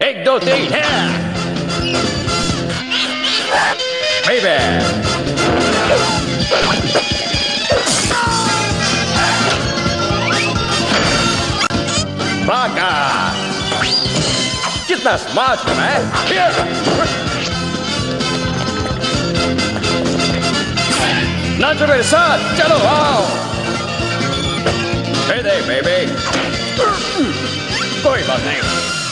Egg दो तीन है Baby. भागा कितना स्मार्ट है मैं Here. नाचो मेरे साथ चलो आओ Hey there, baby. कोई बात नहीं